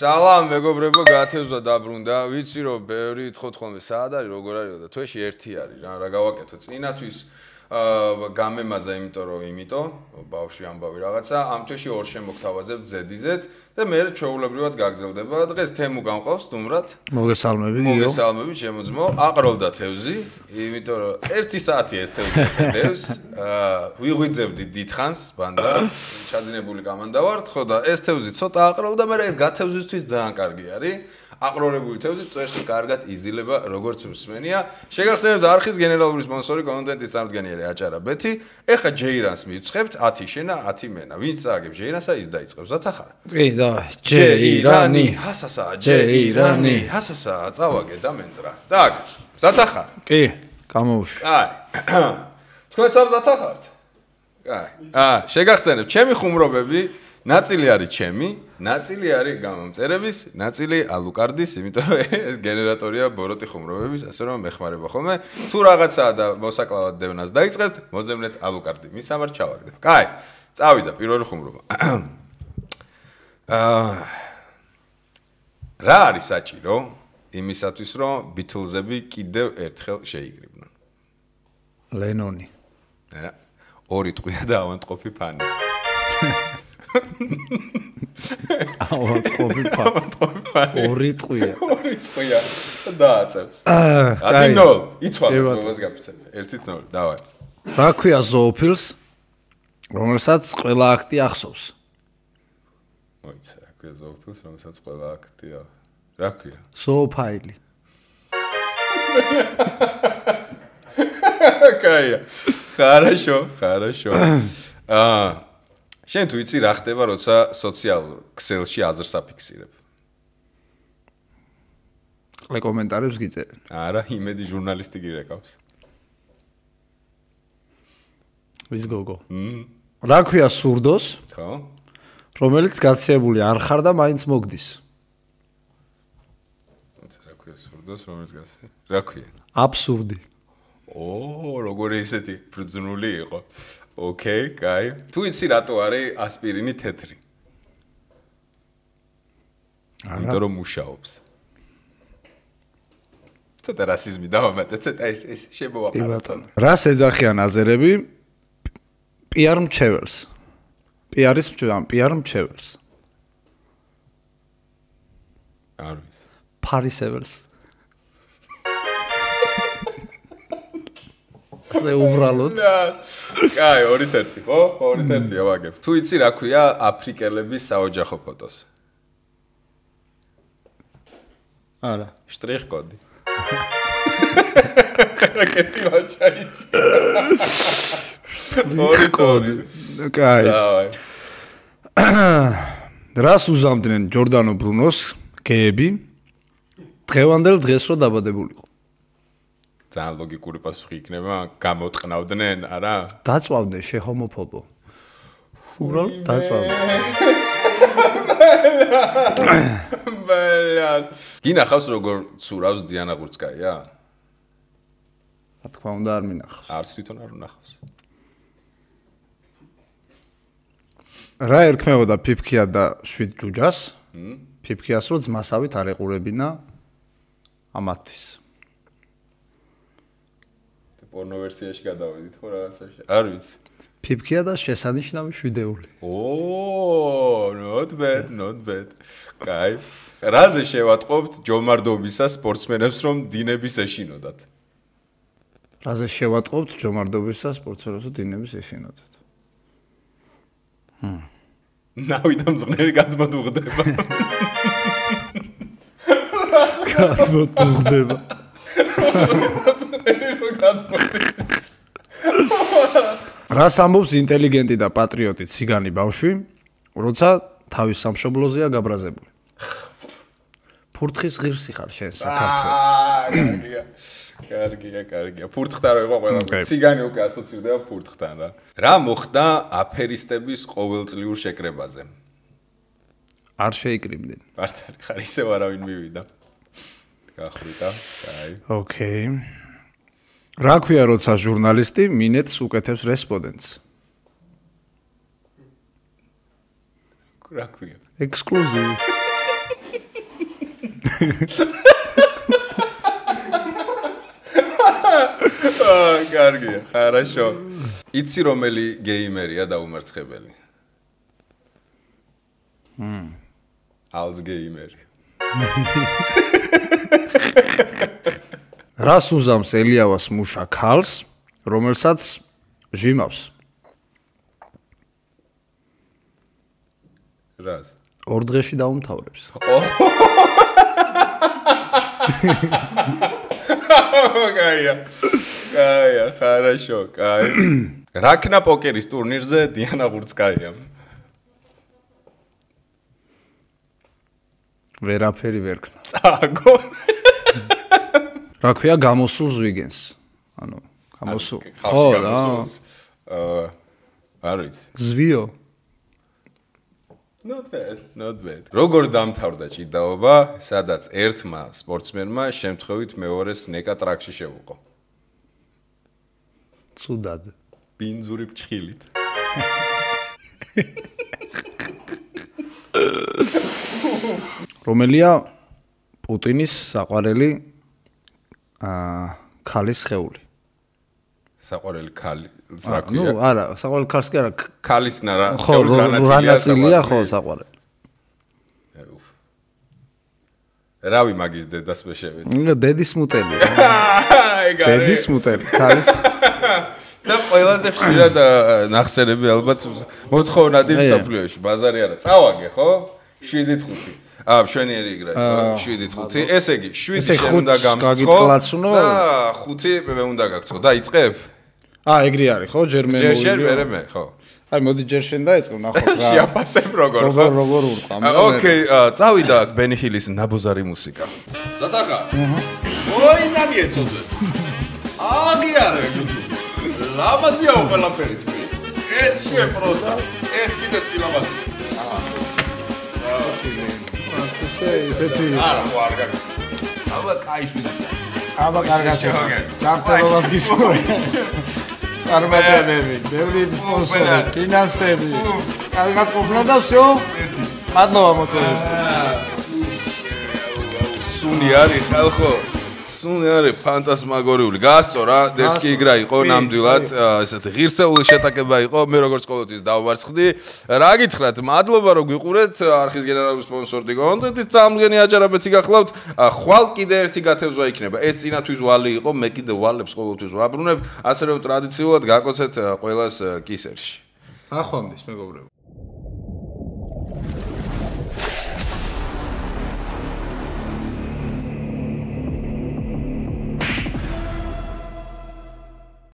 სალამ მეგობრებო, გათევზვა დაბრუნდა. ვიცი რომ ბევრი თხოთ ხოლმე საად არის, როგორ არისო და თვეში ერთი არის რა, რა გავაკეთო წინათვის გამემაზა იმიტომ რომ იმიტომ ბავშვი ამბავი რაღაცა ამ თვეში ორ შემოგთავაზებ ზედიზეთ და მე ჩვეულებრივად გაგზელდება დღეს თემუ გამყავს სტუმრად მოგესალმები იო მოგესალმები შემოძმო. აყროლდა თევზი იმიტომ რომ 1 საათი ეს თევზი ესდევს აა ვიღვიძებდი დიდხანს ბანდა. ჩაძინებული კამანდა ვართ ხო და ეს თევზი ცოტა აყროლდა მე ეს გათევზისთვის ძალიან კარგი არის აყრორებული თევზი წვერში კარგად იზილება, როგორც მსმენია. შეგახსენებთ არხის გენერალური სპონსორი კონტენტის წარმოდგენელი აჭარა ბეთი. ეხა ჯეირანს მივცხებთ 10 შენა, 10 მენა. ვინც აგებს ჯეირანსა, ის დაიწყებს ათახარ. კი და ჯეირანი, ჰასასა, ჯეირანი, ჰასასა, წავაგე და მენძრა. დაგ, ზათახარ. კი, გამოუშვი. აი. თქვენ სამ ზათახართ? აი. აა, შეგახსენებთ, ჩემი ხუმრობები ნაწილი არის ჩემი, ნაწილი არის გამომწერების, ნაწილი ალუკარდის, იმიტომ რომ ეს გენერატორია ბოროტი ხუმრობების, ასე რომ მეხმარება ხოლმე. თუ რაღაცაა და მოსაკლავად დევნას დაიწყებთ, მოძებნეთ ალუკარდი. მის ამარ ჩავაგდებ. კაი. წავიდა პირველი ხუმრობა. აა რა არის საჭირო იმისათვის, რომ ბიტლზები კიდევ ერთხელ შეიკრიბნონ? ლენონი. აა ორი ტყვია და ავანტყოფი ფანი. ავატყობი ფა ორი ტყვია ორი ტყვია დააწევს აი ნო ითვალე ძმობას გაფიცებ 1-0 დავაი რა ქვია ზოოფილს რომელსაც ყველა აქტი ახსოვს მოიცა რა ქვია ზოოფილს რომელსაც ყველა აქტი რა ქვია ზოოფაილი кая хорошо хорошо а შენ თუ იცი რა ხდება, როცა სოციალურ ქსელში აზრს აფიქსირებ? ყლე კომენტარებს გიწერენ. არა, იმედი ჟურნალისტი გირეკავს. ვის გოგო? მ. რა ქვია სურდოს? ხო. რომელიც გაცეებული არ ხარ და მაინც მოგდის. რა ქვია სურდოს, რომელიც გაცე? რა ქვია? აბსურდი. ო, როგორი ისეთი ბრძნული იყო. ოკეი, კაი. თუ იცი რატო არის ასპირინი თეთრი? არა. იმიტომ რომ მუშაობს. ცოტა რასიზმი დავამატე, ცოტა ეს ეს შემოვაყარა. რას ეძახიან აზერები? პიარ მჩეველს. პიარის მჩევან, პიარ მჩეველს. არ ვიცი. ფარისეველს. ასე უბრალოდ. კაი, 2-1, ხო? 2-1-ია ვაგებ. თუ იცი რა ქვია აფრიკელების საოჯახო ფოტოს? არა, შტრიხ კოდი. რაკეტი ვაჭაიც. ორი კოდი. კაი. დავაი. რას უზამდნენ ჯორდანო ბრუნოს გეები? დღევანდელ დღეს რო დაბადებულიყო. ძალიან ლოგიკური პასუხი იქნება, გამოტყნავდნენ, არა? დაწვავდნენ შეჰომოფობო. უბრალოდ დაწვავდნენ. ბალად. გინახავს როგორ ცურავს დიანა გურცკაია? რა თქმა უნდა არ მინახავს. არც თვითონ არ ვნახავს. რა ერქმეოდა ფიფქია და შვიდ ჯუჯას? ფიფქიას რო ძმასავით არ ეყურებინა ამათთვის. პორნო ვერსიაში გადავედით ხო რაღაცაში? არ ვიცი. ფიფქია და შესანიშნავი შვიდეული. ოო, not bad, not bad. კაი. რაზე შევატყობთ ჯომარდობისა სპორტსმენებს რომ დინების ეშინოდათ? რაზე შევატყობთ ჯომარდობისა სპორტსმენებს რომ დინების ეშინოდათ? ჰმ. ნავიდან ზღნერი გადმოდუღდება. გადმოდუღდება. რას ამბობს ინტელიგენტი და პატრიოტი ციგანი ბავშვი, როცა თავის სამშობლოზეა გაბრაზებული? ფურთხის ღირსი ხარ შენ საქართველო. კარგია, კარგია. ფურთხთან რო იყო ყველა. ციგანი უკვე ასოცირდება ფურთხთან რა. რა მოხდა აფერისტების ყოველწლიურ შეკრებაზე? არ შეიკრიბნენ. მართალი ხარ, ისევ არავინ მივიდა. გახვიდა. კაი. ოკეი. რა ქვია როცა ჟურნალისტი მინეთს უკეთებს რესპონდენტს? რა ქვია? ექსკლუზივი. აა, კარგია, хорошо. იცი რომელი გეიმერია დაუმარცხებელი? მმ. ალს გეიმერი. რას უზამს ელიავას მუშა ქალს, რომელსაც ჟიმავს? რას? ორ დღეში დაუმთავრებს. კაია. კაია, хорошо, კაი. რაკნა პოკერის ტურნირზე დიანა ღურცკაია. ვერაფერი ვერ ქნა. წაგო. რა ქვია გამოსულ ზვიგენს? ანუ გამოსულ. ხო, რა. აა არ ვიცი. ზვიო. Not bad, not bad. როგორ დამთავრდა ჭიდაობა, სადაც ერთმა სპორტსმენმა შემთხვევით მეორეს ნეკა ტრაქში შეუყო? ცუდად. ბინძური ფჭილით. რომელია პუტინის საყვარელი აა ქალის ხეული? საყვარელი ქალი, რა ნუ ქვია? არა, საყვარელი ქალს კი არა. ქალის ნარა, ხო, რანაცილია ხო საყვარელი. რავი მაგის დედას მე შევეცი. ნუ დედის მუტელი. დედის მუტელი, ქალის. და ყველაზე ხშირად ნახსენები ალბათ მოთხოვნადი მსოფლიოში, ბაზარი არა. წავაგე, ხო? 7-5. აა, შვენიერი იგრა, 7-5. ესე იგი, 7 შენ უნდა გამსხო და 5 მე უნდა გაგცხო. და იწყებ? აა, ეგრე არის, ხო? ჯერმენული. ჯერ შენ მე მე, ხო. აი, მოდი ჯერ შენ დაიწყო, ნახოთ რა. შეაფასებ როგორ, ხო? როგორ როგორ ურყა. ოკეი, წავიდა ბენი ჰილის ნაბოზარი მუსიკა. ზათახა. ოი, ნაგიეცოდე. აგიარე YouTube. ლამაზია ყველაფერი თქვი. ეს შე პროსტა. ეს კიდე სილამაზი. ესე ესეთი არა, ხო არ გაგიცი. აბა კაი შვიდიცა. აბა კარგად შეგაგე. ჯანმრთელობას გისურვებ. წარმატებები, ბევრი სპონსორი, ფინანსები. კარგად ყოფნა და всё. მადლობა მოწვევისთვის. სუნი არის ხალხო. სუნი არის ფანტასმაგორიული. გასწო რა, დერსკი იგრა იყო ნამდვილად, ესეთი ღირსეული შეტაკება იყო. მე როგორც ყოველთვის დავმარცხდი. რა გითხრათ, მადლობა რომ გიყურეთ. არხის გენერალური სპონსორი კონტენტის წამგენი აჯარაბეთი გახლავთ. ხვალ კიდე ერთი გათევზვა იქნება. ეს წინათვის ვალი იყო, მე კიდე ვალებს ყოველთვის ვაბრუნებ. ასე რომ ტრადიციულად გაკოცეთ ყველას კისერში. ახვამდის მეგობრებო.